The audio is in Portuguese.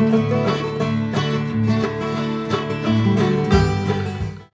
Música